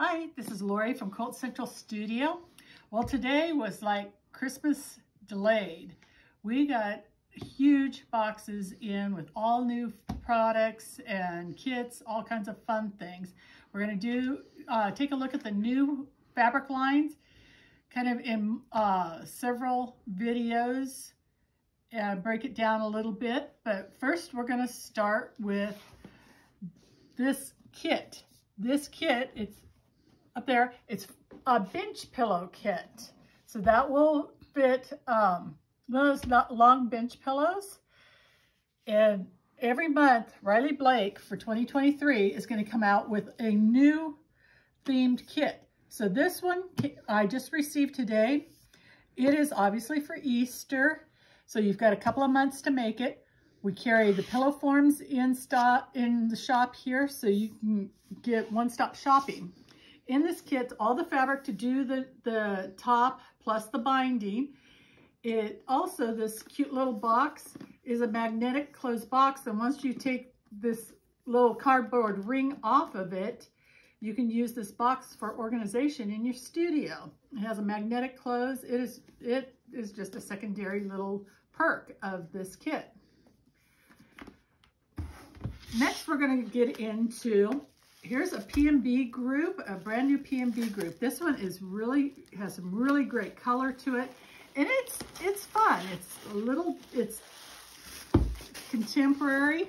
Hi, this is Lori from Quilt Central Studio. Well, today was like Christmas delayed. We got huge boxes in with all new products and kits, all kinds of fun things. We're gonna do, uh, take a look at the new fabric lines, kind of in uh, several videos and break it down a little bit. But first we're gonna start with this kit. This kit, it's up there, it's a bench pillow kit. So that will fit um, those long bench pillows. And every month, Riley Blake for 2023 is going to come out with a new themed kit. So this one I just received today. It is obviously for Easter. So you've got a couple of months to make it. We carry the pillow forms in stock in the shop here so you can get one-stop shopping. In this kit, all the fabric to do the, the top plus the binding. It also, this cute little box is a magnetic closed box. And once you take this little cardboard ring off of it, you can use this box for organization in your studio. It has a magnetic close. It is, it is just a secondary little perk of this kit. Next, we're going to get into here's a P&B group, a brand new P&B group. This one is really, has some really great color to it. And it's, it's fun. It's a little, it's contemporary.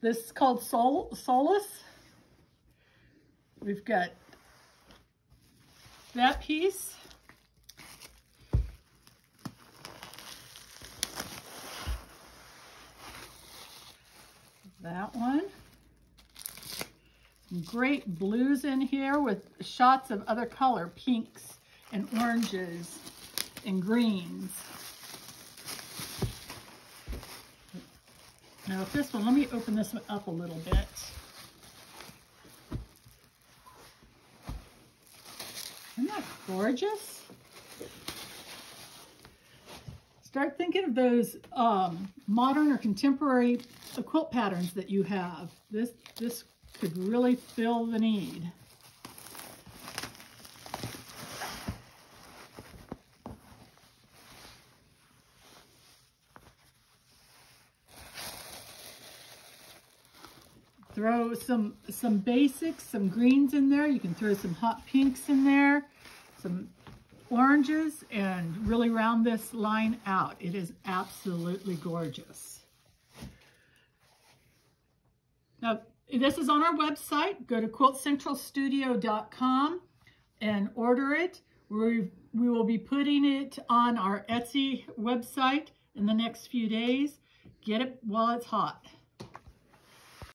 This is called Sol Solace. We've got that piece. That one great blues in here with shots of other color, pinks and oranges and greens. Now with this one, let me open this one up a little bit. Isn't that gorgeous? Start thinking of those um, modern or contemporary quilt patterns that you have. This, this could really fill the need. Throw some, some basics, some greens in there. You can throw some hot pinks in there, some oranges, and really round this line out. It is absolutely gorgeous. Now, this is on our website. Go to quiltcentralstudio.com and order it. We, we will be putting it on our Etsy website in the next few days. Get it while it's hot.